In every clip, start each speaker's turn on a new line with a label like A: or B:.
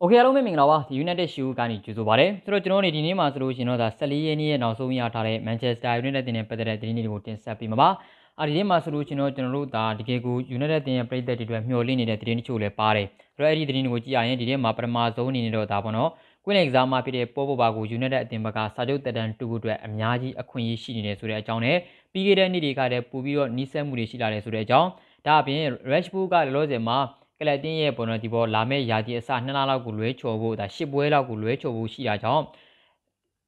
A: โอเคအားလုံးပဲမင်္ဂလာပါဒီ United Show ကနေကြိုဆိုပါရစေဆိုတော့ကျွန်တော်တို့ဒီနေ့မှာဆိုလို့ရှိရင်တော့ဒါ14ရက်နေ့ရဲ့နောက်ဆုံးရထားတဲ့ Manchester United တင်တဲ့ပတ်သက်တဲ့သတင်းတွေကိုတင်ဆက်ပေးမှာပါအာဒီနေ့မှာဆိုလို့ရှိရင်တော့ကျွန်တော်တို့ဒါတကယ်ကို United တင်ရဲ့ပြည်သက်တွေအတွက်မျှော်လင့်နေတဲ့သတင်းတချို့လည်းပါတယ်ဆိုတော့အဲ့ဒီသတင်းတွေကိုကြည့်ရရင်ဒီနေ့မှာပထမဆုံးအနေနဲ့တော့ဒါပေါ့နော်ကွင်းလင်ကစားမဖြစ်တဲ့ပေါ်ပေါ်ပါကို United အသင်းဘက်ကစာချုပ်တက်တန်းတူဖို့အတွက်အများကြီးအခွင့်အရေးရှိနေတယ်ဆိုတဲ့အကြောင်းနဲ့ပြီးခဲ့တဲ့နေ့တွေကတည်းပို့ပြီးတော့နှီးစက်မှုတွေရှိလာတယ်ဆိုတဲ့အကြောင်းဒါအပြင် Rashford ကလောလောဆယ်မှာ ကလပ်တင်းရဲ့ပေါ်တော့ဒီပေါ်လာမယ့်ယာတီအစ2လလောက်ကိုလွဲချော်ဖို့ဒါ10ပွဲလောက်ကိုလွဲချော်ဖို့ရှိတာကြောင့်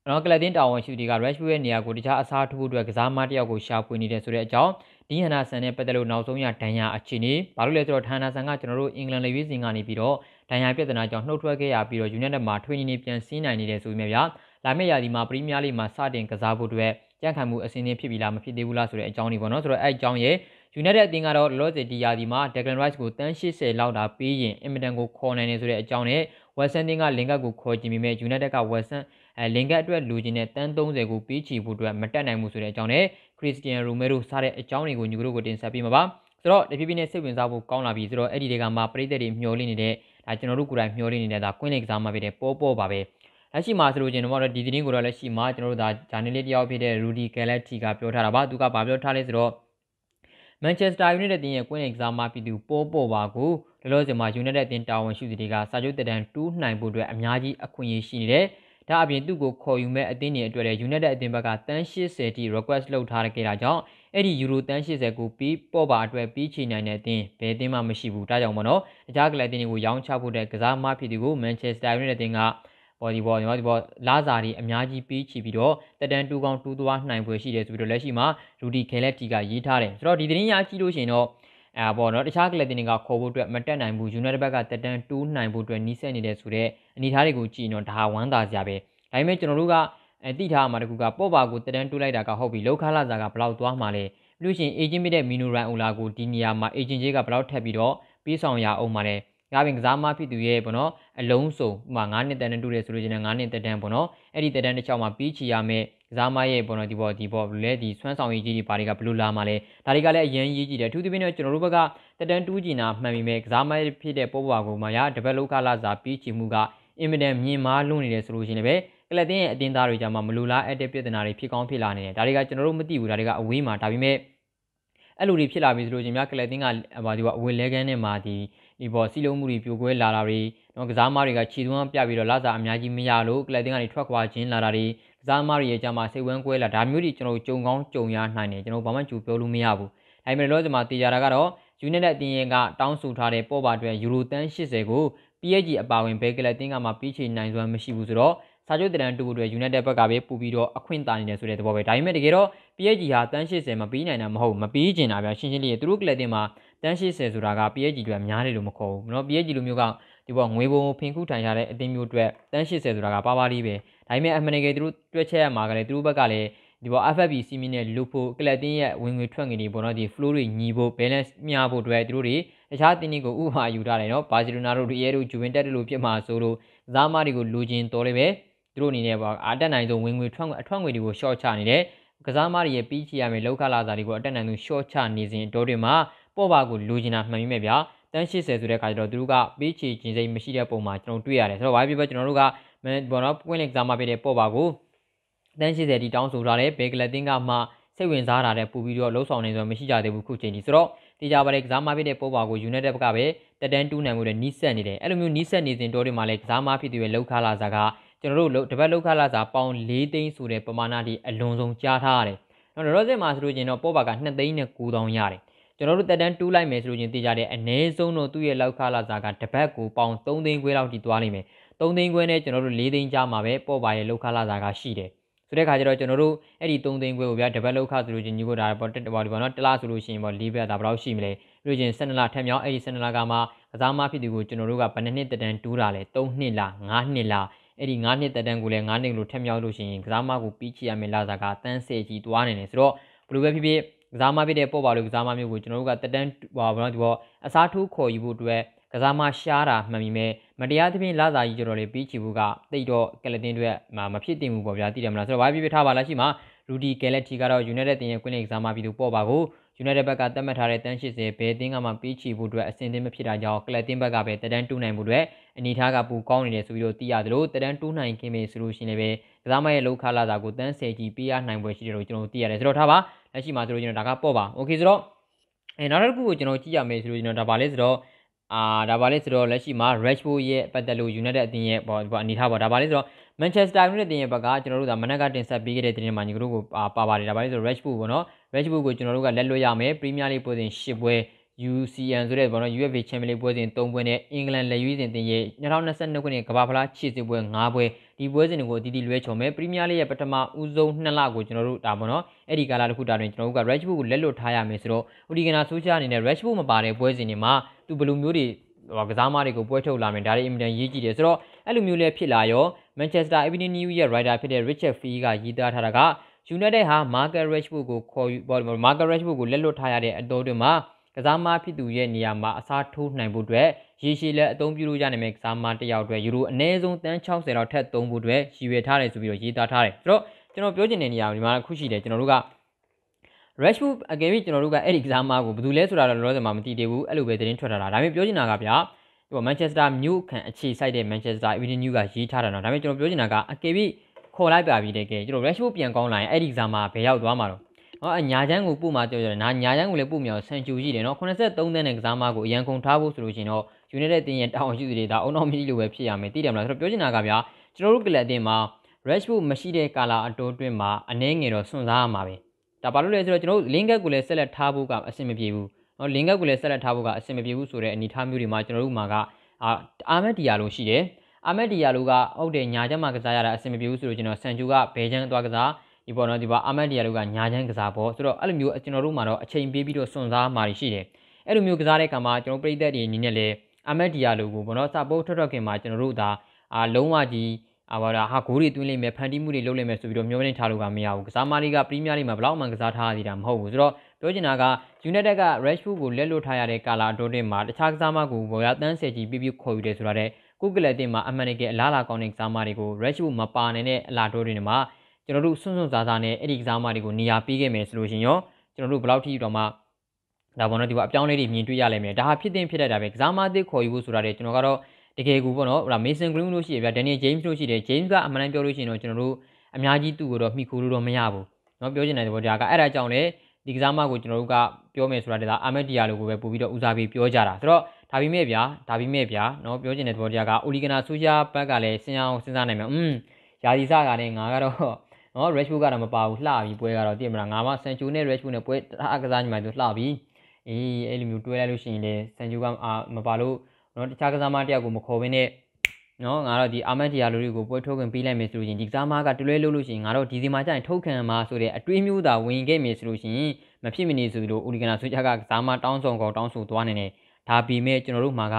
A: နော်ကလပ်တင်းတာဝန်ရှိသူတွေက Rashford ရဲ့နေရာကိုတခြားအစားထိုးဖို့အတွက်ကစားမတယောက်ကိုရှာဖွေနေတယ်ဆိုတဲ့အကြောင်းဒီဟန်နာဆန်နဲ့ပတ်သက်လို့နောက်ဆုံးရဒဏ်ရာအခြေအနေဘာလို့လဲဆိုတော့ဌာနဆန်ကကျွန်တော်တို့အင်္ဂလန်လေရွေးစင်ကနေပြီးတော့ဒဏ်ရာပြဿနာကြောင့်နှုတ်ထွက်ခဲ့ရပြီးတော့ United မှာထွေးနေနေပြန်ဆင်းနိုင်နေတယ်ဆိုပေမဲ့ဗျာလာမယ့်ရာသီမှာပရီးမီးယားလိမှာစတင်ကစားဖို့အတွက်ကြံ့ခိုင်မှုအစင်းင်းဖြစ်ပြီလားမဖြစ်သေးဘူးလားဆိုတဲ့အကြောင်းတွေပေါ့နော်ဆိုတော့အဲ့အကြောင်းရဲ့ United အသင်းကတော့လောလောဆယ်ဒီယာဒီမှာ Declan Rice ကိုတန်း80လောက်တာပေးရင်အင်မတန်ကိုခေါ်နိုင်နေဆိုတဲ့အကြောင်းနဲ့ Western တင်းကလင်ကတ်ကိုခေါ်ကြည့်မိမဲ့ United က Western အဲလင်ကတ်အတွက်လူချင်းနဲ့တန်း30ကိုပေးချီဖို့အတွက်မတက်နိုင်ဘူးဆိုတဲ့အကြောင်းနဲ့ Christian Romero စတဲ့အကြောင်းတွေကိုညီတို့ကိုတင်ဆက်ပေးမှာပါဆိုတော့တဖြည်းဖြည်းနဲ့စိတ်ဝင်စားဖို့ကောင်းလာပြီဆိုတော့အဲ့ဒီတွေကမှပရိသတ်တွေမျှော်လင့်နေတဲ့ဒါကျွန်တော်တို့ကိုယ်တိုင်မျှော်လင့်နေတဲ့ဒါကွင်းလင်ကစားမှာဖြစ်တဲ့ပေါ်ပေါ်ပါပဲလက်ရှိမှာဆိုလို့ကျွန်တော်တို့ဒီသတင်းကိုတော့လက်ရှိမှာကျွန်တော်တို့ဒါဂျာနယ်လစ်တယောက်ဖြစ်တဲ့ Rudy Gallagher ကပြောထားတာပါသူကဘာပြောထားလဲဆိုတော့ မန်ချက်စတာယူနိုက်တက်တင်ရဲ့ကွင်းကစားမပြည်သူပေါ်ပေါ်ပါကိုလောလောဆယ်မှာယူနိုက်တက်တင်တာဝန်ရှိသူတွေကစာချုပ်တက်တန်းတူးနိုင်ဖို့အတွက်အများကြီးအခွင့်အရေးရှိနေတယ်။ဒါအပြင်သူ့ကိုခေါ်ယူမဲ့အသင်းတွေအတွက်လည်းယူနိုက်တက်အသင်းဘက်ကတန်း80တိ request လုပ်ထားခဲ့တာကြောင့်အဲ့ဒီယူရိုတန်း80ကိုပြီးပေါ်ပါအတွက်ပြီးချနိုင်တဲ့အသင်းဘယ်အသင်းမှမရှိဘူး။ဒါကြောင့်မနော်။တခြားကလပ်အသင်းတွေကိုရောင်းချဖို့တဲ့ကစားမဖြစ်သူကိုမန်ချက်စတာယူနိုက်တက်တင်က ဘော်ဒီဘော်ဒီဘော်ဒီဘော်လာစာတွေအများကြီးပေးချီပြီးတော့တက်တန်တူကောင်တူသွားနိုင်ပွဲရှိတယ်ဆိုပြီးတော့လက်ရှိမှာရူဒီခဲလက်တီကရေးထားတယ်ဆိုတော့ဒီသတင်းရကြည့်လို့ရှိရင်တော့အဲပေါ့နော်တခြားကလပ်တင်တွေကခေါ်ဖို့အတွက်မတက်နိုင်ဘူးယူနိုက်တက်ဘက်ကတက်တန်တူးနိုင်ဖို့အတွက်နီးစပ်နေတဲ့ဆိုတော့အနေထားတွေကိုကြည့်ရင်တော့ဒါဝမ်းသာစရာပဲဒါပေမဲ့ကျွန်တော်တို့ကအဲတိထားမှာတကူကပေါ့ပါကိုတက်တန်တူးလိုက်တာကဟုတ်ပြီလောက်ခလာစာကဘလောက်သွားမှာလဲပြီးလို့ရှိရင်အေဂျင့်ပြတဲ့မီနိုရန်အိုလာကိုဒီနေရာမှာအေဂျင့်ကြီးကဘလောက်ထပ်ပြီးတော့ပြီးဆောင်ရအောင်မှာလဲ ငါပင်ကစားမဖြစ်သူရဲ့ပေါ့နော်အလုံးစုံဥမာ9နှစ်တန်းနဲ့တူတယ်ဆိုလို့ချင်း9နှစ်တန်းပေါ့နော်အဲ့ဒီတန်းတစ်ချောင်းမှာပြီးချီရမယ်ကစားမရဲ့ပေါ့နော်ဒီပေါ့ဒီပေါ့ဘယ်လဲဒီဆွမ်းဆောင်ရေးကြီးတွေဘာတွေကဘလို့လာမှလဲဒါတွေကလည်းအရင်ရေးကြည့်တယ်အထူးသဖြင့်တော့ကျွန်တော်တို့ဘက်ကတတန်းတူးကျင်တာမှန်ပြီမဲ့ကစားမဖြစ်တဲ့ပေါ်ပွားကိုမှရတပတ်လောကလာစာပြီးချီမှုကအင်မတန်မြင်မာလွန်းနေတယ်ဆိုလို့ချင်းလည်းပဲကလပ်တင်းရဲ့အတင်းသားတွေကြမှာမလူလားအပ်တဲ့ပြဿနာတွေဖြစ်ကောင်းဖြစ်လာနေတယ်ဒါတွေကကျွန်တော်တို့မသိဘူးဒါတွေကအဝေးမှာဒါပေမဲ့အဲ့လိုတွေဖြစ်လာပြီဆိုလို့ချင်းများကလပ်တင်းကဘာဒီကအဝေးလဲကန်းနဲ့မှာဒီ ဒီပေါ်စီလုံးမှုတွေပြိုကွဲလာတာတွေနော်ကစားမတွေကခြေသွမ်းပြပြီးတော့လာစာအများကြီးမရလို့ကလပ်တင်ကနေထွက်ခွာခြင်းလာတာတွေကစားမတွေရဲ့ကြမှာစိတ်ဝမ်းကွဲလာဒါမျိုးတွေကျွန်တော်ကြုံကောင်းကြုံရနိုင်တယ်ကျွန်တော်ဘာမှကြိုပြောလို့မရဘူးဒါပေမဲ့လောစမှာတေချာတာကတော့ယူနိုက်တက်အတင်းရဲ့ကတောင်းဆိုထားတဲ့ပေါ်ပါအတွက်ယူရိုတန်း80ကို PSG အပါဝင်ဘဲကလပ်တင်ကမှပြီးချေနိုင်စွမ်းမရှိဘူးဆိုတော့စာချုပ်တရန်တူအတွက် United ဘက်ကပဲပူပြီးတော့အခွင့်တာနေတယ်ဆိုတဲ့သဘောပဲဒါပေမဲ့တကယ်တော့ PSG ဟာတန်း80မပြီးနိုင်တာမဟုတ်မပြီးကျင်တာဗျာရှင်းရှင်းလေးသူတို့ကလပ်တင်မှာ တန်း80ဆိုတာက PSG အတွက်များတယ်လို့မခေါ်ဘူးเนาะ PSG လိုမျိုးကဒီပေါ်ငွေပုံဖင်ခုထိုင်ရတဲ့အသင်းမျိုးအတွက်တန်း80ဆိုတာကပါပါလေးပဲဒါပေမဲ့အမှန်တကယ်သူတို့တွက်ချက်ရမှာကလည်းသူတို့ဘက်ကလည်းဒီပေါ် FFP စီမီနဲ့လူဖို့ကလပ်တင်းရဲ့ဝင်ငွေထွက်ငွေတွေပေါ့နော်ဒီ flow တွေညီဖို့ balance မျှဖို့အတွက်သူတို့တွေတခြားတင်းတွေကိုဥပမာယူထားတယ်နော်ဘာစီလိုနာတို့ရီယဲတို့ဂျူဗင်တက်တို့ဖြစ်မှာဆိုလို့ကစားမတွေကိုလူချင်းတော်လည်းပဲသူတို့အနေနဲ့ပေါ့အာတက်နိုင်ဆုံးဝင်ငွေထွက်အထွက်ငွေတွေကို short ချနေတယ်ကစားမတွေရဲ့ပြီးချရမယ်လောက်ခလာစာတွေကိုအတက်နိုင်ဆုံး short ချနေစဉ်တော့တွေမှာ ပေါ့ပါကိုလူချင်တာမှန်ပြီမဲ့ဗျာတန်း80ဆိုတဲ့ခါကျတော့သူတို့ကပေးချေခြင်းစိတ်မရှိတဲ့ပုံမှာကျွန်တော်တွေ့ရတယ်ဆိုတော့ဘာဖြစ်ဖြစ်ကျွန်တော်တို့ကဘောနော်ပွင့်လက်ကစားမပေးတဲ့ပေါ့ပါကိုတန်း80တီတောင်းဆိုထားတဲ့ဘေကလတင်ကမှစိတ်ဝင်စားတာတဲ့ပူပြီးတော့လှုပ်ဆောင်နေဆိုမရှိကြသေးဘူးခုချိန်ကြီးဆိုတော့တေချာပါတဲ့ကစားမဖြစ်တဲ့ပေါ်ပါကို United ဘက်ကပဲတက်တန်းတူးနိုင်မှုနဲ့နီးစက်နေတယ်အဲ့လိုမျိုးနီးစက်နေစဉ်တော့ဒီမှာလဲကစားမဖြစ်တဲ့လောက်ခလာစာကကျွန်တော်တို့တပတ်လောက်ခလာစာပေါင်၄သိန်းဆိုတဲ့ပမာဏဒီအလွန်ဆုံးကြားထားရတယ်။နော်ရော့စင်မှာဆိုလို့ချင်းတော့ပေါ်ပါက2သိန်းနဲ့9,000ရတယ် ကျွန်တော်တို့တက်တန်းတူးလိုက်မယ်ဆိုလို့ချင်းသိကြတဲ့အနည်းဆုံးတော့သူ့ရဲ့လောက်ခလာစာကတပတ်ကိုပေါင်3သိန်းခွဲလောက်ထိသွားနိုင်မယ်3သိန်းခွဲနဲ့ကျွန်တော်တို့4သိန်းကြားမှာပဲပေါ့ပါရဲ့လောက်ခလာစာကရှိတယ်ဆိုတဲ့ခါကျတော့ကျွန်တော်တို့အဲ့ဒီ3သိန်းခွဲကိုဗျာတပတ်လောက်ခဆိုလို့ချင်းညီကိုဒါပေါ့တက်ပေါ့ဒီပေါ့နော်တလားဆိုလို့ရှိရင်ပေါ့၄ဘက်ဒါဘယ်လောက်ရှိမလဲပြီးလို့ချင်း12လထက်မြောက်အဲ့ဒီ12လကမှကစားမဖြစ်သူကိုကျွန်တော်တို့ကဘယ်နှစ်နှစ်တက်တန်းတူးတာလဲ3နှစ်လား5နှစ်လားအဲ့ဒီ9နှစ်တက်တန်းကိုလည်း9နှစ်လို့ထက်မြောက်လို့ရှိရင်ကစားမကိုပြီးချရမယ်လာစာကတန်းစေကြီးသွားနေတယ်ဆိုတော့ဘယ်လိုပဲဖြစ်ဖြစ် ကစားမဖြစ်တဲ့ပေါ့ပါလို့ကစားမမျိုးကိုကျွန်တော်တို့ကတက်တန်းဟောဘာလို့ဒီပေါ့အစားထိုးခေါ်ယူဖို့အတွက်ကစားမရှားတာမှန်ပြီမဲ့မတရားသဖြင့်လာစာကြီးကြတော့လေပြီးချီဖို့ကတိတ်တော့ကလတင်တွေမှာမဖြစ်တင်ဘူးပေါ့ဗျာသိတယ်မလားဆိုတော့ဘာဖြစ်ဖြစ်ထားပါလားရှိမှာရူဒီကယ်လက်တီကတော့ United တင်ရဲ့ကွင်းလက်ကစားမပြီးသူပေါ့ပါကို United ဘက်ကသတ်မှတ်ထားတဲ့တန်း80ဘယ်အသင်းကမှပေးချီဖို့အတွက်အဆင်သင့်မဖြစ်တာကြောင့်ကလပ်တင်းဘက်ကပဲတဒန်းတူးနိုင်မှုအတွက်အနေထားကပူကောင်းနေတယ်ဆိုပြီးတော့သိရတယ်လို့တဒန်းတူးနိုင်ခင်ပဲဆိုလို့ရှိရင်လည်းကစားမရဲ့လောက်ခလာတာကိုတန်း10ကြီးပေးရနိုင်ပွဲရှိတယ်လို့ကျွန်တော်သိရတယ်ဆိုတော့ထားပါ လက်ရှိမှာဆိုလို့ကျွန်တော်ဒါကပေါ့ပါโอเคဆိုတော့အဲနောက်တစ်ခုကိုကျွန်တော်ကြည့်ရမယ်ဆိုလို့ကျွန်တော်ဒါပါလဲဆိုတော့အာဒါပါလဲဆိုတော့လက်ရှိမှာ Rashford ရဲ့ပတ်သက်လို့ United အသင်းရဲ့ပေါ့ဒီအနေထားပေါ့ဒါပါလဲဆိုတော့ Manchester United တင်ရဲ့ဘက်ကကျွန်တော်တို့ကမနက်ကတင်ဆက်ပေးခဲ့တဲ့တင်မှာညီကတို့ကိုပါပါတယ်ဒါပါလဲဆိုတော့ Rashford ပေါ့နော် Rashford ကိုကျွန်တော်တို့ကလက်လွတ်ရမယ် Premier League ပွဲစဉ်10ပွဲ UCN ဆိုတဲ့ပေါ့နော် UEFA Champions League ပွဲစဉ်3ပွဲနဲ့အင်္ဂလန်လက်ရွေးစဉ်တင်ရဲ့2022ခုနှစ်ကမ္ဘာဖလားခြေစစ်ပွဲ5ပွဲဒီပွဲစဉ်တွေကိုအတီးတီလွဲချော်မယ် Premier League ရဲ့ပထမဦးဆုံး2လကိုကျွန်တော်တို့ဒါပေါ့နော်အဲ့ဒီကာလတစ်ခုတာတွင်ကျွန်တော်တို့က Rashford ကိုလက်လွတ်ထားရမယ်ဆိုတော့ဦးဒီကနာဆိုးချအနေနဲ့ Rashford မပါတဲ့ပွဲစဉ်တွေမှာသူဘယ်လိုမျိုးတွေကစားမတွေကိုပွဲထုတ်လာမယ်ဒါတွေအင်မတန်ရေးကြည့်တယ်ဆိုတော့အဲ့လိုမျိုးလေးဖြစ်လာရော Manchester Evening News ရဲ့ writer ဖြစ်တဲ့ Richard Fee ကရေးသားထားတာက United ဟာ Marcus Rashford ကိုခေါ်ယူ Marcus Rashford ကိုလက်လွတ်ထားရတဲ့အတော်တွင်မှာ ကစားမဖြစ်သူရဲ့နေရာမှာအစားထိုးနိုင်ဖို့အတွက်ရေရှည်လက်အသုံးပြုလို့ရနိုင်မယ့်ကစားမတစ်ယောက်အတွက်ယူရိုအနည်းဆုံးတန်း60လောက်ထပ်သုံးဖို့အတွက်ရည်ရွယ်ထားတယ်ဆိုပြီးတော့ရေးသားထားတယ်ဆိုတော့ကျွန်တော်ပြောချင်တဲ့နေရာဒီမှာခုရှိတယ်ကျွန်တော်တို့က Rashford အကယ်၍ကျွန်တော်တို့ကအဲ့ဒီကစားမကိုဘယ်သူလဲဆိုတာတော့လောလောဆယ်မှာမသိသေးဘူးအဲ့လိုပဲသတင်းထွက်လာတာဒါပေမဲ့ပြောချင်တာကဗျာဟို Manchester မြို့ခံအခြေစိုက်တဲ့ Manchester Evening News ကရေးထားတာတော့ဒါပေမဲ့ကျွန်တော်ပြောချင်တာကအကယ်၍ခေါ်လိုက်ပါပြီတကယ်ကျွန်တော် Rashford ပြန်ကောင်းလာရင်အဲ့ဒီကစားမဘယ်ရောက်သွားမှာတော့ ဟောအညာချမ်းကိုပို့မှပြောရတယ်။နာညာချမ်းကိုလည်းပို့မြောက်ဆန်ချူရှိတယ်နော်83သန်းနဲ့ကစားမကိုအရန်ကုန်ထားဖို့ဆိုလို့ရှိရင်တော့ United တင်းရဲ့တောင်းရှိသူတွေဒါအုံနောက်မရှိလို့ပဲဖြစ်ရမယ်သိတယ်မလားဆိုတော့ပြောချင်တာကဗျာကျွန်တော်တို့ကလပ်တင်းမှာ Rashford မရှိတဲ့ကာလာအတိုးတွင်းမှာအနှဲငယ်တော့စွန့်စားရမှာပဲဒါဘာလို့လဲဆိုတော့ကျွန်တော်တို့ link ကိုလည်းဆက်လက်ထားဖို့ကအဆင်မပြေဘူးနော် link ကိုလည်းဆက်လက်ထားဖို့ကအဆင်မပြေဘူးဆိုတဲ့အနေအထားမျိုးတွေမှာကျွန်တော်တို့မှာကအာမက်ဒီယာလိုရှိတယ်အာမက်ဒီယာလိုကဟုတ်တယ်ညာချက်မှာကစားရတာအဆင်မပြေဘူးဆိုတော့ကျွန်တော်ဆန်ဂျူကဘဲချမ်းသွားကစား ဒီပေါ်တော့ဒီပေါ်အာမက်ဒီယာလိုကညာချမ်းကစားပေါ့ဆိုတော့အဲ့လိုမျိုးကျွန်တော်တို့မှာတော့အချိန်ပေးပြီးတော့စွန့်စားမှာရှိတယ်အဲ့လိုမျိုးကစားတဲ့အခါမှာကျွန်တော်ပြည်သက်တွေအနေနဲ့လည်းအာမက်ဒီယာလိုကိုပေါ့နော်စပုတ်ထွက်ထွက်ခင်မှာကျွန်တော်တို့ဒါအာလုံးဝကြီးအာပါဒါဟာဂိုးတွေသွင်းလိုက်မယ်ဖန်တီးမှုတွေလုပ်လိုက်မယ်ဆိုပြီးတော့မျှော်လင့်ထားလို့ကမရဘူးကစားမလေးကပရီးမီးယားလိမှာဘယ်လောက်မှကစားထားရသေးတာမဟုတ်ဘူးဆိုတော့ပြောချင်တာက United က Rashford ကိုလက်လွတ်ထားရတဲ့ကာလာတိုးတင်မှာတခြားကစားမကိုဘောရတန်းဆယ်ကြီးပြပြခေါ်ယူတယ်ဆိုတာတဲ့ကုကလတင်မှာအမှန်တကယ်အလားလာကောင်းတဲ့ကစားမတွေကို Rashford မပါနိုင်တဲ့အလားတိုးတွေမှာ ကျွန်တော်တို့စွန့်စွန့်စားစားနဲ့အဲ့ဒီကစားမတွေကိုနေရာပေးခဲ့မယ်ဆိုလို့ရှင်ရောကျွန်တော်တို့ဘယ်လောက်ထိတော့မှဒါပေါ်တော့ဒီကအပြောင်းလဲတွေမြင်တွေ့ရလိမ့်မယ်ဒါဟာဖြစ်တဲ့ဖြစ်တတ်တာပဲကစားမအသစ်ခေါ်ယူဖို့ဆိုတာတဲ့ကျွန်တော်ကတော့တကယ်ကူပေါ့နော်ဟိုမေဆန်ဂရင်းလို့ရှိရဗျာဒန်နီယယ်ဂျိမ်းစ်လို့ရှိတယ်ဂျိမ်းစ်ကအမှန်တမ်းပြောလို့ရှိရင်တော့ကျွန်တော်တို့အများကြီးသူ့ကိုတော့မိခိုးလို့တော့မရဘူးเนาะပြောချင်တဲ့သဘောတရားကအဲ့ဒါကြောင့်လေဒီကစားမကိုကျွန်တော်တို့ကပြောမယ်ဆိုတာဒါအာမက်ဒီယာလိုကိုပဲပို့ပြီးတော့ဦးစားပေးပြောကြတာဆိုတော့ဒါပေမဲ့ဗျာဒါပေမဲ့ဗျာเนาะပြောချင်တဲ့သဘောတရားကအိုလီဂနာဆူရှာဘက်ကလည်းစဉ်းအောင်စဉ်းစားနိုင်မှာอืมယာဒီစကလည်းငါကတော့ နော် Rashford ကတော့မပါဘူးလှပြီပွဲကတော့တည်မလားငါမှ Sancho နဲ့ Rashford နဲ့ပွဲအားကစားညီမတို့လှပြီအေးအဲ့လိုမျိုးတွဲလိုက်လို့ရှိရင်လေ Sancho ကအာမပါလို့နော်တခြားကစားမတယောက်ကိုမခေါ်ဘဲနဲ့နော်ငါတော့ဒီအာမက်ဒီယာလိုတွေကိုပွဲထုတ်ခွင့်ပေးလိုက်မယ်ဆိုလို့ရှိရင်ဒီကစားမကတွဲလို့လို့ရှိရင်ငါတော့ဒီစီမှာကျရင်ထုတ်ခံမှာဆိုတဲ့အတွေးမျိုးသာဝင်ခဲ့မယ်ဆိုလို့ရှိရင်မဖြစ်မနေဆိုလို့ဦးလီဂနာဆွေးချကကစားမတောင်းဆောင်ကောတောင်းဆိုသွားနေတယ်ဒါပေမဲ့ကျွန်တော်တို့မှာက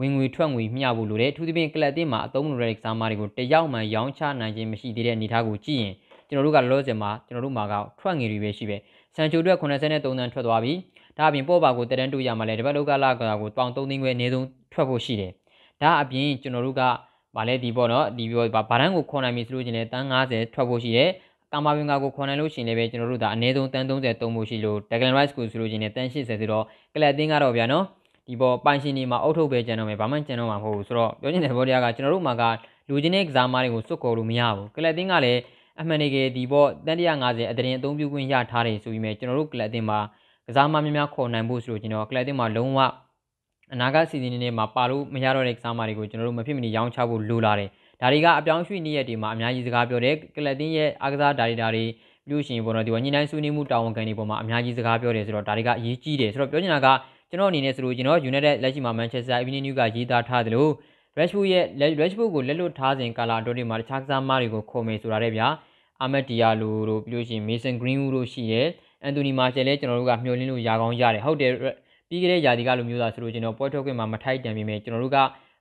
A: ဝင်ငွေထွက်ငွေမျှဖို့လိုတယ်သူသဖြင့်ကလပ်တင်းမှာအသုံးလိုတဲ့ကစားမတွေကိုတယောက်မှရောင်းချနိုင်ခြင်းမရှိသေးတဲ့အနေအထားကိုကြည့်ရင် ကျွန်တော်တို့ကလောလောဆယ်မှာကျွန်တော်တို့မှာကထွက်ငွေတွေပဲရှိပဲဆန်ချိုအတွက်83တန်းထွက်သွားပြီဒါအပြင်ပေါ်ပါကိုတရန်တူရမှာလဲတပတ်လောက်ကလာကကိုပေါင်3သိန်းခွဲအနည်းဆုံးထွက်ဖို့ရှိတယ်ဒါအပြင်ကျွန်တော်တို့ကဗာလဲဒီပေါ့နော်ဒီပြောဗာတန်းကိုခေါ်နိုင်ပြီဆိုလို့ချင်းလဲတန်း90ထွက်ဖို့ရှိတယ်ကာမာဘင်ကာကိုခေါ်နိုင်လို့ရှိရင်လည်းပဲကျွန်တော်တို့ဒါအနည်းဆုံးတန်း30သုံးဖို့ရှိလို့ Declan Rice ကိုဆိုလို့ချင်းလဲတန်း80ဆိုတော့ကလပ်တင်းကတော့ဗျာနော်ဒီပေါ်ပိုင်ရှင်တွေမှာအုတ်ထုတ်ပဲကျန်တော့မယ်ဘာမှကျန်တော့မှာမဟုတ်ဘူးဆိုတော့ပြောချင်တဲ့ဘောတရားကကျွန်တော်တို့မှာကလူချင်းတဲ့ကစားမားတွေကိုစွတ်ကော်လို့မရဘူးကလပ်တင်းကလည်း အမှန်တကယ်ဒီပေါ်တန်150အတရင်အသုံးပြုခွင့်ရထားတယ်ဆိုပြီးမြဲကျွန်တော်တို့ကလပ်တင်းမှာကစားမားများများခေါ်နိုင်ဖို့ဆိုလို့ကျွန်တော်ကလပ်တင်းမှာလုံးဝအနာဂတ်စီစဉ်နေမှာပါလို့မရတော့တဲ့ကစားမတွေကိုကျွန်တော်တို့မဖြစ်မနေရောင်းချဖို့လိုလာတယ်ဒါတွေကအပြောင်းရွှေ့နေရတဲ့မှာအများကြီးစကားပြောတယ်ကလပ်တင်းရဲ့အားကစားဒါရီတာတွေပြုရှင်ပေါ်တော့ဒီဝညင်းတိုင်းဆွေးနွေးမှုတာဝန်ခံတွေပေါ်မှာအများကြီးစကားပြောတယ်ဆိုတော့ဒါတွေကအရေးကြီးတယ်ဆိုတော့ပြောချင်တာကကျွန်တော်အနေနဲ့ဆိုလို့ကျွန်တော် United လက်ရှိမှာ Manchester Evening News ကရေးသားထားတယ်လို့ Rashford ရဲ့ Rashford ကိုလက်လွတ်ထားစဉ်ကာလာအတော်တွေမှာတခြားကစားမတွေကိုခေါ်မယ်ဆိုတာတဲ့ဗျာအာမက်ဒီယာလိုတို့ပြီးလို့ရှိရင် Mason Greenwood တို့ရှိတယ်အန်တိုနီမာရှယ်လည်းကျွန်တော်တို့ကမျှော်လင့်လို့ရကောင်းရတယ်ဟုတ်တယ်ပြီးခဲ့တဲ့ယာဒီကလိုမျိုးသာဆိုလို့ကျွန်တော်ပွဲထုတ်ခွင့်မှာမထိုက်တန်ပြီမဲ့ကျွန်တော်တို့က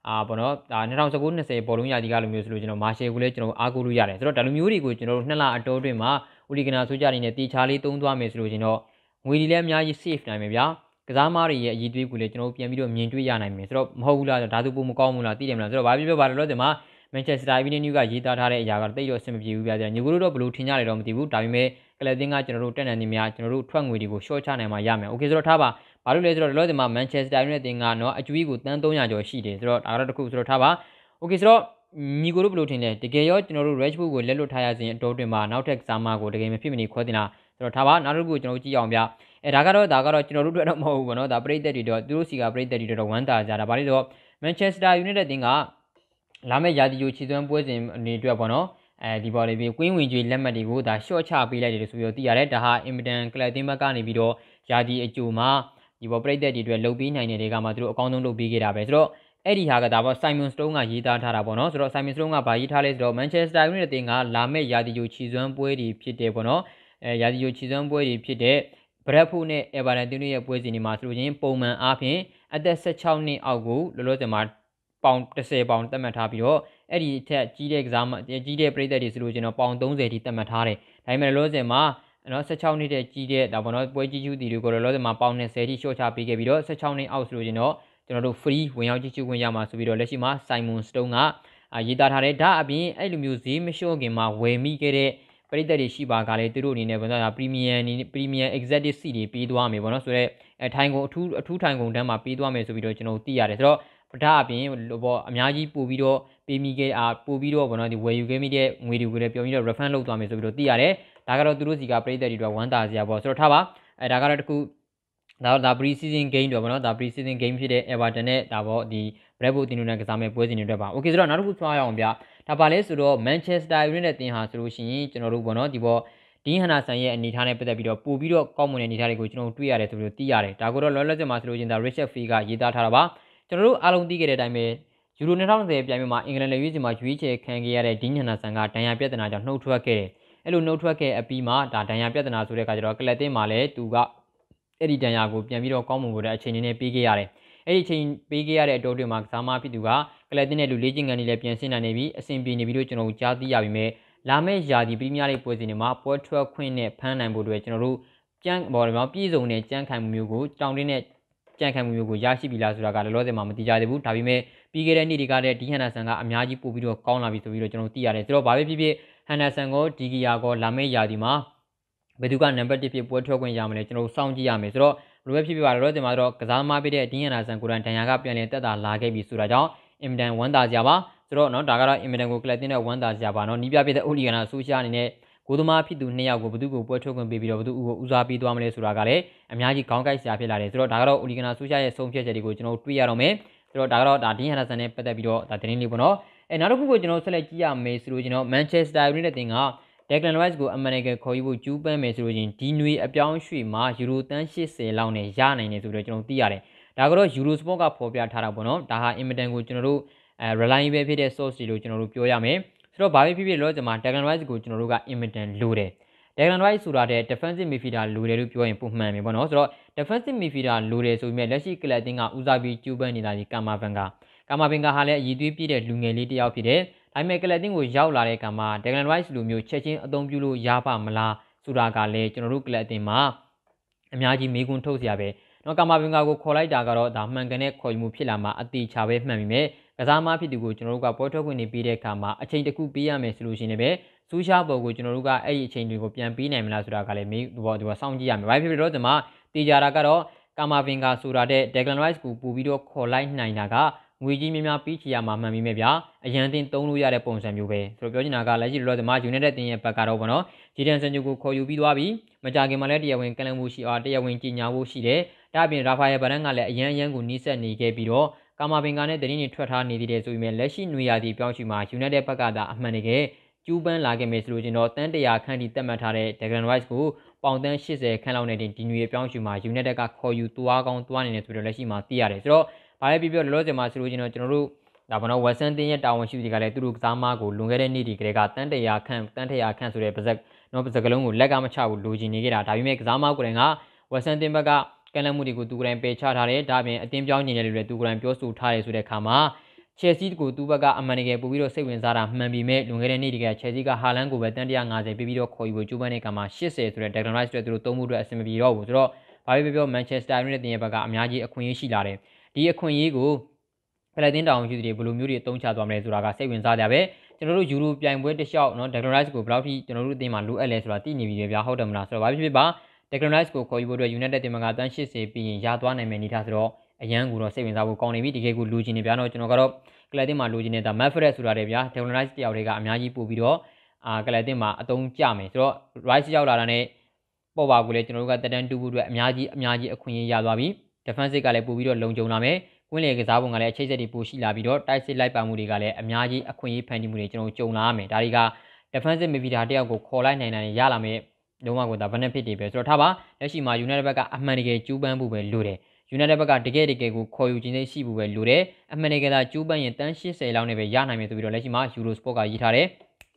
A: အာဘောနော်ဒါ2019 20ဘောလုံးယာဒီကလိုမျိုးဆိုလို့ကျွန်တော်မာရှယ်ကိုလည်းကျွန်တော်အားကိုးလို့ရတယ်ဆိုတော့ဒါလိုမျိုးတွေကိုကျွန်တော်တို့နှစ်လအတောအတွင်းမှာဦးလီဂနာဆိုကြနေနဲ့တေချာလေးသုံးသွားမယ်ဆိုလို့ကျွန်တော်ငွေဒီလည်းအများကြီး safe နိုင်မယ်ဗျာ ကစားမားတွေရဲ့အရေးသွေးကိုလည်းကျွန်တော်တို့ပြန်ပြီးတော့မြင်တွေ့ရနိုင်မယ်ဆိုတော့မဟုတ်ဘူးလားဓာတ်သူပုံမကောင်းဘူးလားသိတယ်မလားဆိုတော့ဘာဖြစ်ဖြစ်ပါလို့လို့ဒီမှာ Manchester Evening News ကရေးသားထားတဲ့အရာကတော့တိတ်တော့အဆင်မပြေဘူးဗျာညီကိုတို့တော့ဘလို့ထင်ကြတယ်တော့မသိဘူးဒါပေမဲ့ကလပ်တင်းကကျွန်တော်တို့တက်နေနေများကျွန်တော်တို့ထွက်ငွေတွေကို short ချနိုင်မှာရမယ် okay ဆိုတော့ထားပါဘာလို့လဲဆိုတော့လောလောဆယ်မှာ Manchester United တင်ကနော်အကျွေးကိုတန်း300ကျော်ရှိတယ်ဆိုတော့ဒါကတော့တစ်ခုဆိုတော့ထားပါ okay ဆိုတော့ညီကိုတို့ဘလို့ထင်တယ်တကယ်ရောကျွန်တော်တို့ Rashford ကိုလက်လွတ်ထားရစဉ်အတော်တွင်မှာနောက်ထပ်ကစားမကိုတကယ်မဖြစ်မနေခွဲတင်တာ ဆိုတော့ထားပါနောက်တစ်ခုကျွန်တော်တို့ကြည့်အောင်ဗျအဲဒါကတော့ဒါကတော့ကျွန်တော်တို့တွေ့တော့မဟုတ်ဘူးပေါ့နော်ဒါပရိသတ်တွေတော့သူတို့စီကပရိသတ်တွေတော့ဝမ်းသာကြတာဘာလို့လဲဆိုတော့ Manchester United တင်ကလာမယ့်ရာသီယိုခြေသွမ်းပွဲစဉ်အနေအတွက်ပေါ့နော်အဲဒီပေါ်လေးပြီးကွင်းဝင်ကျွေးလက်မှတ်တွေကိုဒါ short ချပေးလိုက်တယ်လို့ဆိုပြီးတော့သိရတယ်ဒါဟာအင်မတန်ကလပ်တင်းဘက်ကနေပြီးတော့ရာသီအကြိုမှာဒီပေါ်ပြိသက်တွေအတွက်လုပ်ပေးနိုင်တဲ့တွေကမှသူတို့အကောင်းဆုံးလုပ်ပေးခဲ့တာပဲဆိုတော့အဲ့ဒီဟာကဒါပေါ့ Simon Stone ကရေးသားထားတာပေါ့နော်ဆိုတော့ Simon Stone ကဗာရေးထားလဲဆိုတော့ Manchester United တင်ကလာမယ့်ရာသီယိုခြေစွမ်းပွဲတွေဖြစ်တယ်ပေါ့နော် အဲရာသီယိုခြေစွမ်းပွဲတွေဖြစ်တဲ့ Bradford နဲ့ Everton တို့ရဲ့ပွဲစဉ်တွေမှာဆိုလို့ချင်းပုံမှန်အားဖြင့်အသက်16နှစ်အောက်ကိုလောလောဆယ်မှာပေါင်30ပေါင်သတ်မှတ်ထားပြီးတော့အဲ့ဒီအထက်ကြီးတဲ့ကစားမကြီးတဲ့ပြည်သက်တွေဆိုလို့ချင်းတော့ပေါင်30ထိသတ်မှတ်ထားတယ်ဒါပေမဲ့လောလောဆယ်မှာနော်16နှစ်တဲ့ကြီးတဲ့ဒါပေါ့နော်ပွဲကြီးကျူးတီတွေကိုလောလောဆယ်မှာပေါင်20ထိရှော့ချပေးခဲ့ပြီးတော့16နှစ်အောက်ဆိုလို့ချင်းတော့ကျွန်တော်တို့ free ဝင်ရောက်ကြည့်ရှုခွင့်ရမှာဆိုပြီးတော့လက်ရှိမှာ Simon Stone ကရေးသားထားတယ်ဒါအပြင်အဲ့လိုမျိုးဈေးမလျှော့ခင်မှာဝယ်မိခဲ့တဲ့ ပရိသတ်တွေရှိပါကလည်းသူတို့အနေနဲ့ဘာသာ premium အနေနဲ့ premium executive seat တွေပေးသွားမယ်ပေါ့နော်ဆိုတော့အဲထိုင်ကုန်အထူးအထူးထိုင်ကုန်တန်းမှာပေးသွားမယ်ဆိုပြီးတော့ကျွန်တော်သိရတယ်ဆိုတော့ပဒါအပြင်ဘောအများကြီးပို့ပြီးတော့ပေးမိခဲ့အာပို့ပြီးတော့ဘောနော်ဒီဝယ်ယူခဲ့မိတဲ့ငွေတွေကိုလည်းပြောပြီးတော့ refund လုပ်သွားမယ်ဆိုပြီးတော့သိရတယ်ဒါကတော့သူတို့စီကပရိသတ်တွေတော့ဝမ်းသာစရာပေါ့ဆိုတော့ထားပါအဲဒါကတော့တခု ဒါတော့ဒါ pre season game တော့ဗောနော်ဒါ pre season game ဖြစ်တဲ့ Everton နဲ့ဒါပေါ့ဒီ Brentford တင်လို့နဲ့ကစားမဲ့ပွဲစဉ်တွေအတွက်ပါ Okay ဆိုတော့နောက်တစ်ခုသွားရအောင်ဗျဒါပါလဲဆိုတော့ Manchester United တင်ဟာဆိုလို့ရှိရင်ကျွန်တော်တို့ဗောနော်ဒီပေါ့ဒီဟန်နာဆန်ရဲ့အနေထားနဲ့ပတ်သက်ပြီးတော့ပို့ပြီးတော့ကောက်မွန်တဲ့အနေထားတွေကိုကျွန်တော်တွေ့ရတယ်ဆိုပြီးတော့သိရတယ်ဒါကိုတော့လောလောဆယ်မှာဆိုလို့ချင်းဒါ Richard Fee ကရေးသားထားတာပါကျွန်တော်တို့အားလုံးသိခဲ့တဲ့အတိုင်းပဲယူရို2020ပြိုင်ပွဲမှာအင်္ဂလန်လက်ရွေးစင်မှာရွေးချယ်ခံခဲ့ရတဲ့ဒီဟန်နာဆန်ကဒဏ်ရာပြဿနာကြောင့်နှုတ်ထွက်ခဲ့တယ်အဲ့လိုနှုတ်ထွက်ခဲ့အပြီးမှာဒါဒဏ်ရာပြဿနာဆိုတဲ့အခါကျတော့ကလပ်တင်မှာလည်းသူက အဲ့ဒီဒဏ်ရာကိုပြန်ပြီးတော့ကောင်းမွန်ဖို့တဲ့အချိန်လေးနဲ့ပေးခဲ့ရတယ်အဲ့ဒီအချိန်ပေးခဲ့ရတဲ့အတိုးတွေမှာကစားမဖြစ်သူကကလပ်တင်တဲ့လူလေးချင်းကန်တွေလည်းပြန်ဆင်းနိုင်နေပြီးအဆင်ပြေနေပြီးတော့ကျွန်တော်တို့ကြားသိရပြီမဲ့လာမယ့်ယာဒီပရီးမီးယားလိပွဲစဉ်တွေမှာပွဲထွက်ခွင့်နဲ့ဖမ်းနိုင်ဖို့အတွက်ကျွန်တော်တို့ကြမ်းဘော်ဒီမှာပြည်စုံတဲ့ကြမ်းခံမှုမျိုးကိုတောင်းတင်းတဲ့ကြမ်းခံမှုမျိုးကိုရရှိပြီလားဆိုတာကလည်းလောဆယ်မှာမသိကြသေးဘူးဒါပေမဲ့ပြီးခဲ့တဲ့နေ့တွေကလည်းဒီဟန်နာဆန်ကအများကြီးပို့ပြီးတော့ကောင်းလာပြီဆိုပြီးတော့ကျွန်တော်သိရတယ်ဆိုတော့ဘာပဲဖြစ်ဖြစ်ဟန်နာဆန်ကိုဒီဂီယာကိုလာမယ့်ယာဒီမှာ ဘယ်သူကနံပါတ်1ဖြစ်ပွဲထွက်ခွင့်ရမလဲကျွန်တော်တို့စောင့်ကြည့်ရမယ်ဆိုတော့ဘယ်လိုပဲဖြစ်ဖြစ်ပါတော့ဒီမှာတော့ကစားမပေးတဲ့ဒီဟန်နာဆန်ကိုရန်ဒန်ယာကပြန်လည်တက်တာလာခဲ့ပြီဆိုတာကြောင့်အင်မတန်ဝမ်းသာကြပါဆိုတော့เนาะဒါကတော့အင်မတန်ကိုကလပ်တင်တဲ့ဝမ်းသာကြပါเนาะနီးပြပြတဲ့အိုလီဂနာဆူရှာအနေနဲ့ကိုသမားဖြစ်သူနှစ်ယောက်ကိုဘသူကိုပွဲထုတ်ခွင့်ပေးပြီးတော့ဘသူကိုဦးစားပေးသွားမလဲဆိုတာကလည်းအများကြီးခေါင်းကိုက်စရာဖြစ်လာတယ်ဆိုတော့ဒါကတော့အိုလီဂနာဆူရှာရဲ့ဆုံးဖြတ်ချက်တွေကိုကျွန်တော်တွေ့ရတော့မယ်ဆိုတော့ဒါကတော့ဒါဒင်းဟန်ဒါဆန်နဲ့ပတ်သက်ပြီးတော့ဒါတင်းလေးပေါ့နော်အဲနောက်တစ်ခုကိုကျွန်တော်ဆက်လက်ကြည့်ရမယ်ဆိုလို့ကျွန်တော် Manchester United တင်က Declan Rice ကိုအမေရိကန်ခေါ်ယူဖို့ကျူးပန်းမယ်ဆိုလို့ချင်းဒီနွေအပြောင်းရွှေ့မှာယူရိုတန်း80လောက်နဲ့ရနိုင်တယ်ဆိုတော့ကျွန်တော်သိရတယ်ဒါကတော့ Euro Sport ကဖော်ပြထားတာပေါ့နော်ဒါဟာအင်မတန်ကိုကျွန်တော်တို့အဲ reliable ဖြစ်တဲ့ source တွေလို့ကျွန်တော်တို့ပြောရမယ်ဆိုတော့ဘာပဲဖြစ်ဖြစ်လောကျွန်မ Declan Rice ကိုကျွန်တော်တို့ကအင်မတန်လိုတယ် Declan Rice ဆိုတာတဲ့ defensive midfielder လိုတယ်လို့ပြောရင်ပုံမှန်ပဲပေါ့နော်ဆိုတော့ defensive midfielder လိုတယ်ဆိုပေမဲ့လက်ရှိကလပ်တင်းကဦးစားပြီးကျူးပန်းနေတာဒီကာမာဗန်ကကာမာဗန်ကဟာလည်းအည်သွေးပြည့်တဲ့လူငယ်လေးတစ်ယောက်ဖြစ်တယ် ဒါပေမဲ့ကလပ်တင်းကိုရောက်လာတဲ့အခါမှာ Declan Rice လိုမျိုးချက်ချင်းအသုံးပြုလို့ရပါမလားဆိုတာကလည်းကျွန်တော်တို့ကလပ်တင်းမှာအများကြီးမေးခွန်းထုတ်စရာပဲနော်ကာမာဗင်ကာကိုခေါ်လိုက်တာကတော့ဒါမှန်ကန်တဲ့ခေါ်ယူမှုဖြစ်လာမှာအတိချပဲမှန်ပြီမဲ့ကစားမဖြစ်သူကိုကျွန်တော်တို့ကပွဲထွက်ခွင့်နေပေးတဲ့အခါမှာအချိန်တစ်ခုပေးရမယ်ဆိုလို့ရှိရင်လည်းစူးရှားပေါ်ကိုကျွန်တော်တို့ကအဲ့ဒီအချိန်တွေကိုပြန်ပေးနိုင်မလားဆိုတာကလည်းမေးဘောဒီဘောစောင့်ကြည့်ရမယ်။ဘာဖြစ်ဖြစ်တော့ဒီမှာတေချာတာကတော့ကာမာဗင်ကာဆိုတာတဲ့ Declan Rice ကိုပူပြီးတော့ခေါ်လိုက်နိုင်တာက ငွေကြီးများများပြီးချီရမှာမှန်ပြီမဲ့ဗျာအရန်တင်သုံးလို့ရတဲ့ပုံစံမျိုးပဲဆိုတော့ပြောချင်တာကလက်ရှိလောဒီမှာ United တင်ရဲ့ဘက်ကတော့ဗောနော်ဂျီဒန်ဆန်ဂျူကိုခေါ်ယူပြီးသွားပြီမကြခင်မှာလည်းတရားဝင်ကလန်မှုရှိအားတရားဝင်ကြီးညာဖို့ရှိတယ်ဒါအပြင်ရာဖာယယ်ဗရန်ကလည်းအရန်အရန်ကိုနီးစပ်နေခဲ့ပြီးတော့ကာမာဘင်ကာနဲ့တရင်တွေထွက်ထားနေသေးတယ်ဆိုပေမဲ့လက်ရှိနွေရာသီပြောင်းချီမှာ United ဘက်ကသာအမှန်တကယ်ကျူးပန်းလာခဲ့မယ်ဆိုလို့ကျွန်တော်တန်းတရာခန့်ထိတက်မှတ်ထားတဲ့ Declan Rice ကိုပေါင်တန်း80ခန့်လောက်နဲ့ဒီနွေပြောင်းချီမှာ United ကခေါ်ယူသွားကောင်းသွားနေတယ်ဆိုတော့လက်ရှိမှာသိရတယ်ဆိုတော့ ဘာပဲပြောပြောလောလောဆယ်မှာဆိုလို့ကျွန်တော်ကျွန်တော်တို့ဒါဘောနော်ဝက်ဆန်တင်ရဲ့တာဝန်ရှိသူတွေကလည်းသူတို့ကစားမကိုလွန်ခဲ့တဲ့နေ့ဒီကလေးကတန်းတရာခန့်တန်းတရာခန့်ဆိုတဲ့ပါဇက်နော်ပါဇက်ကလုံးကိုလက်ကမချဘူးလိုချင်နေကြတာဒါပေမဲ့ကစားမကိုယ်တိုင်ကဝက်ဆန်တင်ဘက်ကကန့်လန့်မှုတွေကိုသူကိုယ်တိုင်ပယ်ချထားတယ်ဒါအပြင်အတင်းပြောင်းညင်တယ်လို့လည်းသူကိုယ်တိုင်ပြောဆိုထားတယ်ဆိုတဲ့အခါမှာချယ်ဆီကိုသူ့ဘက်ကအမှန်တကယ်ပို့ပြီးတော့စိတ်ဝင်စားတာမှန်ပေမဲ့လွန်ခဲ့တဲ့နေ့တကယ်ချယ်ဆီကဟာလန်ကိုပဲတန်150ပြပြီးတော့ခေါ်ယူဖို့ကြိုးပမ်းတဲ့အခါမှာ80ဆိုတဲ့ Declan Rice တွေသူတို့သုံးမှုအတွက်အဆင်မပြေတော့ဘူးဆိုတော့ဘာပဲပြောပြော Manchester United ရဲ့ဘက်ကအများကြီးအခွင့်အရေးရှိလာတယ် ဒီအခွင့်အရေးကိုကကလပ်တင်တောင်ယူတွေဘယ်လိုမျိုးတွေအသုံးချသွားမလဲဆိုတာကစိတ်ဝင်စားကြပဲကျွန်တော်တို့ယူရိုပြိုင်ပွဲတစ်လျှောက်နော်ဒက်ဂရိုက်စ်ကိုဘယ်လောက်ထိကျွန်တော်တို့အသင်းမှာလိုအပ်လဲဆိုတာသိနေပြီပဲဗျာဟုတ်တယ်မလားဆိုတော့ဘာဖြစ်ဖြစ်ပါဒက်ဂရိုက်စ်ကိုခေါ်ယူဖို့အတွက် United တင်မှာကတန်း80ပြီးရင်ရသွားနိုင်မယ်နေထားဆိုတော့အရန်ကူတော့စိတ်ဝင်စားဖို့ကောင်းနေပြီတကယ်ကိုလူချင်းနေဗျာနော်ကျွန်တော်ကတော့ကလပ်တင်မှာလူချင်းနေတာ Maverick ဆိုတာတွေဗျာဒက်ဂရိုက်စ်တယောက်တွေကအများကြီးပို့ပြီးတော့အာကလပ်တင်မှာအသုံးကျမယ်ဆိုတော့ Rice ရောက်လာတာနဲ့ပေါ်ပါကိုလည်းကျွန်တော်တို့ကတက်တန်းတူဖို့အတွက်အများကြီးအများကြီးအခွင့်အရေးရသွားပြီ defensive ကလည်းပို့ပြီးတော့လုံခြုံလာမယ်ကွင်းလေကစားပုံကလည်းအချိတ်ဆက်တွေပိုရှိလာပြီးတော့တိုက်စစ်လိုက်ပါမှုတွေကလည်းအများကြီးအခွင့်အရေးဖန်တီးမှုတွေကျွန်တော်ကြုံလာရမယ်ဒါတွေက defensive midfielder တယောက်ကိုခေါ်လိုက်နိုင်တယ်ရလာမယ်လုံးဝကိုဒါ benefit တွေပဲဆိုတော့ထားပါလက်ရှိမှာ United ဘက်ကအမှန်တကယ်ကျူးပန်းဖို့ပဲလိုတယ် United ဘက်ကတကယ်တကယ်ကိုခေါ်ယူခြင်းသိရှိဖို့ပဲလိုတယ်အမှန်တကယ်သာကျူးပန်းရင်တန်း80လောက်နဲ့ပဲရနိုင်မယ်ဆိုပြီးတော့လက်ရှိမှာ Eurosport ကရေးထားတယ်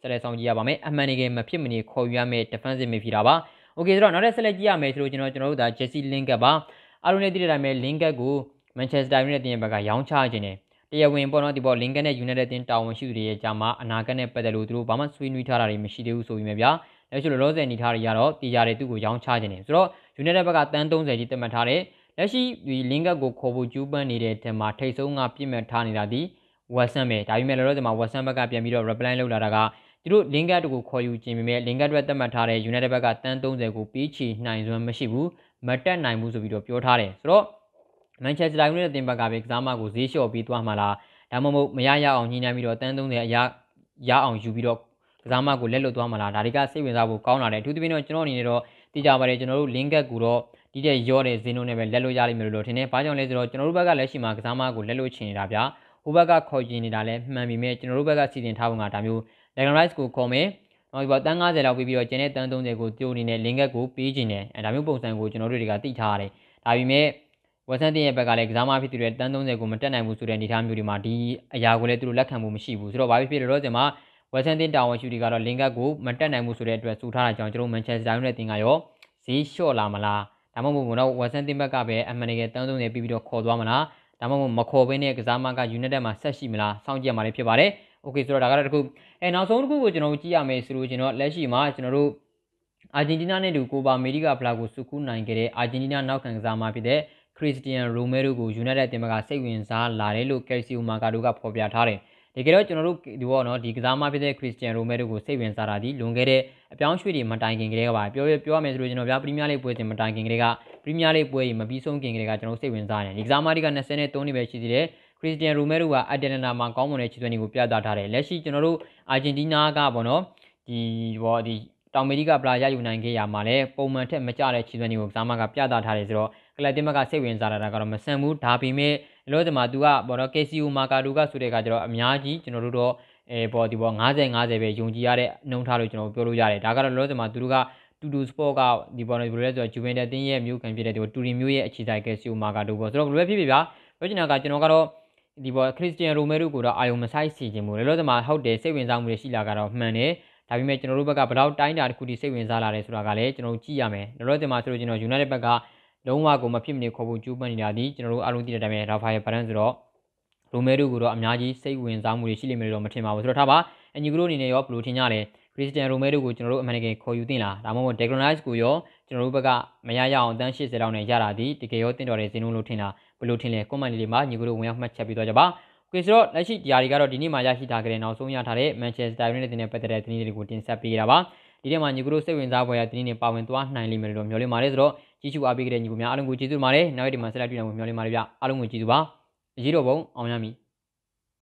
A: ဆက်လက်ဆောင်ကြည့်ရပါမယ်အမှန်တကယ်မဖြစ်မနေခေါ်ယူရမယ့် defensive midfielder ပါ Okay ဆိုတော့နောက်ထပ်ဆက်လက်ကြည့်ရမယ်ဆိုတော့ကျွန်တော်ကျွန်တော်တို့ဒါ Jesse Lingard ပါ အားလုံးလည်းသိတဲ့အတိုင်းပဲ Lingard ကို Manchester United တင်ဘက်ကရောင်းချခြင်းတယ်တရားဝင်ပေါ့နော်ဒီပေါ့ Lingard နဲ့ United တင်တာဝန်ရှိသူတွေရဲ့ကြားမှာအနာဂတ်နဲ့ပတ်သက်လို့သူတို့ဘာမှဆွေးနွေးထားတာတွေမရှိသေးဘူးဆိုပြီးမြဗျာလက်ရှိလောလောဆယ်နေထားတွေကတော့တရားတွေသူ့ကိုရောင်းချခြင်းတယ်ဆိုတော့ United ဘက်ကတန်း30ကြီးတက်မှတ်ထားတယ်လက်ရှိဒီ Lingard ကိုခေါ်ဖို့ကျူးပန်းနေတဲ့ထဲမှာထိတ်ဆုံးကပြစ်မှတ်ထားနေတာဒီ Western ပဲဒါပေမဲ့လောလောဆယ်မှာ Western ဘက်ကပြန်ပြီးတော့ reply လုပ်လာတာကသူတို့ Lingard ကိုခေါ်ယူခြင်းပေမဲ့ Lingard အတွက်သတ်မှတ်ထားတဲ့ United ဘက်ကတန်း30ကိုပေးချေနိုင်စွမ်းမရှိဘူး မတက်နိုင်ဘူးဆိုပြီးတော့ပြောထားတယ်ဆိုတော့ Manchester United တင်ဘက်ကပဲကစားမကိုဈေးလျှော့ပြီးသွားမှလားဒါမှမဟုတ်မရရအောင်ညှိနှိုင်းပြီးတော့တန်း30အရာရအောင်ယူပြီးတော့ကစားမကိုလက်လွတ်သွားမှလားဒါတွေကစိတ်ဝင်စားဖို့ကောင်းလာတယ်အထူးသဖြင့်တော့ကျွန်တော်အနေနဲ့တော့သိကြပါတယ်ကျွန်တော်တို့ Lingard ကိုတော့ဒီတဲ့ရော့တဲ့ဇင်းတို့နဲ့ပဲလက်လွတ်ရလိမ့်မယ်လို့ထင်တယ်။ဘာကြောင့်လဲဆိုတော့ကျွန်တော်တို့ဘက်ကလက်ရှိမှာကစားမကိုလက်လွတ်ချင်နေတာဗျာ။ဟိုဘက်ကခေါ်ချင်နေတာလည်းမှန်ပြီမဲ့ကျွန်တော်တို့ဘက်ကစီစဉ်ထားပုံကဒါမျိုး Dragon Rice ကိုခေါ်မယ် နောက်ပြီးတော့တန်း90လောက်ပြီးပြီးတော့ကျန်တဲ့တန်း30ကိုကြိုနေနဲ့ link ကိုပေးခြင်းတယ်အဲဒါမျိုးပုံစံကိုကျွန်တော်တို့တွေကသိထားရတယ်ဒါပေမဲ့ဝက်ဆန်တင်ရဲ့ဘက်ကလည်းကစားမဖြစ်တဲ့တန်း30ကိုမတက်နိုင်ဘူးဆိုတဲ့အနေအထားမျိုးတွေမှာဒီအရာကိုလည်းသူတို့လက်ခံမှုမရှိဘူးဆိုတော့ဘာဖြစ်ဖြစ်လို့တော့ဒီမှာဝက်ဆန်တင်တာဝန်ရှိတွေကတော့ link ကိုမတက်နိုင်ဘူးဆိုတဲ့အတွက်စူထားတာကြောင့်ကျွန်တော် Manchester United တင်ကရောဈေးလျှော့လာမလားဒါမှမဟုတ်တော့ဝက်ဆန်တင်ဘက်ကပဲအမှန်တကယ်တန်း30ပြီးပြီးတော့ခေါ်သွားမလားဒါမှမဟုတ်မခေါ်ဘဲနဲ့ကစားမက United မှာဆက်ရှိမလားစောင့်ကြည့်ရမှာလည်းဖြစ်ပါတယ်။ Okay ဆိုတော့ဒါကတော့တခုအဲနောက်ဆုံးတစ်ခုကိုကျွန်တော်တို့ကြည့်ရမယ်ဆိုလို့ကျွန်တော်လက်ရှိမှာကျွန်တော်တို့အာဂျင်တီးနားနဲ့တူကိုပါအမေရိကဖလားကိုစုကူးနိုင်ခဲ့တဲ့အာဂျင်တီးနားနောက်ခံကစားမဖြစ်တဲ့ခရစ္စတီယန်ရိုမဲရိုကို United တင်ဘကစိတ်ဝင်စားလာတယ်လို့ကယ်ဆီယိုမာကာဒိုကဖော်ပြထားတယ်။တကယ်တော့ကျွန်တော်တို့ဒီဘောနော်ဒီကစားမဖြစ်တဲ့ခရစ္စတီယန်ရိုမဲရိုကိုစိတ်ဝင်စားတာဒီလွန်ခဲ့တဲ့အပြောင်းရွှေ့တွေမတိုင်ခင်ကလေးကပါပြောပြောရမယ်ဆိုလို့ကျွန်တော်ဗျာပရီးမီးယားလိပွဲစဉ်မတိုင်ခင်ကလေးကပရီးမီးယားလိပွဲကြီးမပြီးဆုံးခင်ကလေးကကျွန်တော်စိတ်ဝင်စားတယ်။ဒီကစားမတွေက23နှစ်ပဲရှိသေးတယ်။ ခရစ္စတီယန်ရိုမဲရိုကအတလန်နာမှာကောင်းမွန်တဲ့ခြေသွင်းတွေကိုပြသထားတယ်လက်ရှိကျွန်တော်တို့အာဂျင်တီးနားကပေါ့နော်ဒီဘောဒီတောင်အမေရိကပလာရယူနိုင်ခဲ့ရမှာလဲပုံမှန်ထက်မကျတဲ့ခြေသွင်းတွေကိုကစားမကပြသထားတယ်ဆိုတော့ကလပ်တင်မကစိတ်ဝင်စားတာကတော့မဆန်ဘူးဒါပေမဲ့လောဒီမှာ तू ကဘောတော့ KCU မာကာတူကဆိုတဲ့ကကျတော့အများကြီးကျွန်တော်တို့တော့အဲဘောဒီဘော90 50ပဲယုံကြည်ရတဲ့နှုံထားလို့ကျွန်တော်ပြောလို့ရတယ်ဒါကတော့လောဒီမှာသူတို့ကတူတူစပေါ့ကဒီဘောနော်ဘယ်လိုလဲဆိုတော့ဂျူဗင်တက်တင်းရဲ့မျိုးခံဖြစ်တဲ့ဒီတူရီမျိုးရဲ့အခြေဆိုင်ကယ်ဆီယိုမာကာတူပေါ့ဆိုတော့ဘယ်လိုပဲဖြစ်ဖြစ်ဗျာပြောချင်တာကကျွန်တော်ကတော့ ဒီပေါ်ခရစ်စတီယန်ရိုမဲရိုကိုတော့အာယုံမဆိုင်စီခြင်းမို့လေလို့ဒီမှာဟုတ်တယ်စိတ်ဝင်စားမှုတွေရှိလာကတော့မှန်တယ်ဒါပေမဲ့ကျွန်တော်တို့ဘက်ကဘယ်တော့တိုင်းတာတစ်ခုထိစိတ်ဝင်စားလာတယ်ဆိုတာကလည်းကျွန်တော်တို့ကြည့်ရမယ်လောလောဆယ်မှာဆိုလို့ကျွန်တော် United ဘက်ကလုံးဝကိုမဖြစ်မနေခေါ်ဖို့ကြိုးပမ်းနေတာဒီကျွန်တော်တို့အားလုံးသိတဲ့အတိုင်းပဲ Rafael Varane ဆိုတော့ရိုမဲရိုကိုတော့အများကြီးစိတ်ဝင်စားမှုတွေရှိလိမ့်မယ်လို့မထင်ပါဘူးဆိုတော့ထားပါအညီကတို့အနေနဲ့ရောဘယ်လိုထင်ကြလဲ ခရစ္စတီယန်ရိုမဲရိုကိုကျွန်တော်တို့အမှန်တကယ်ခေါ်ယူသင့်လားဒါမှမဟုတ် Declan Rice ကိုရောကျွန်တော်တို့ဘက်ကမရရအောင်တန်း80လောက်နဲ့ရတာဒီတကယ်ရောတင့်တော်တဲ့ဇင်းလုံးလို့ထင်လားဘယ်လိုထင်လဲ comment လေးမှာညီကတို့ဝင်ရောက်မှတ်ချက်ပြီးတော့ကြပါကဲဆိုတော့လက်ရှိဒီယာတွေကတော့ဒီနေ့မှရရှိထားကြတဲ့နောက်ဆုံးရထားတဲ့ Manchester United နဲ့ပတ်သက်တဲ့သတင်းတွေကိုတင်ဆက်ပေးကြတာပါဒီနေ့မှာညီကတို့စိတ်ဝင်စားဖွယ်ရာသတင်းတွေပါဝင်သွားနိုင်လိမ့်မယ်လို့မျှော်လင့်ပါတယ်ဆိုတော့ကြီးစုအားပေးကြတဲ့ညီကိုများအားလုံးကိုကျေးဇူးတင်ပါတယ်နောက်ရက်ဒီမှာဆက်လက်တွေ့နိုင်ဖို့မျှော်လင့်ပါတယ်ဗျအားလုံးကိုကျေးဇူးပါအရေးတော်ပုံအောင်ရမည်